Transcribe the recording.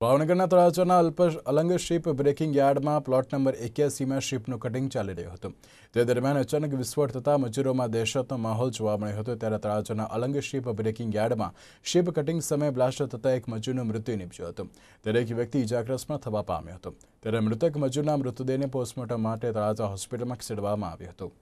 ભાવનગરના તળાજાના અલ્પ અલંગ શિપ બ્રેકિંગ યાર્ડમાં પ્લોટ નંબર એક્યાસીમાં શિપનું કટિંગ ચાલી રહ્યું હતું. તે દરમિયાન અચાનક વિસ્ફોટ થતાં મજૂરોમાં દહેશતનો માહોલ જોવા મળ્યો હતો. ત્યારે તળાજાના અલંગ શિપ બ્રેકિંગ યાર્ડમાં શિપ કટિંગ સમયે બ્લાસ્ટ થતાં એક મજૂરનું મૃત્યુ નીપજ્યું હતું. ત્યારે એક વ્યક્તિ ઇજાગ્રસ્તમાં થવા પામ્યો હતો. ત્યારે મૃતક મજૂરના મૃતદેહને પોસ્ટમોર્ટમ માટે તળાજા હોસ્પિટલમાં ખસેડવામાં આવ્યો હતો.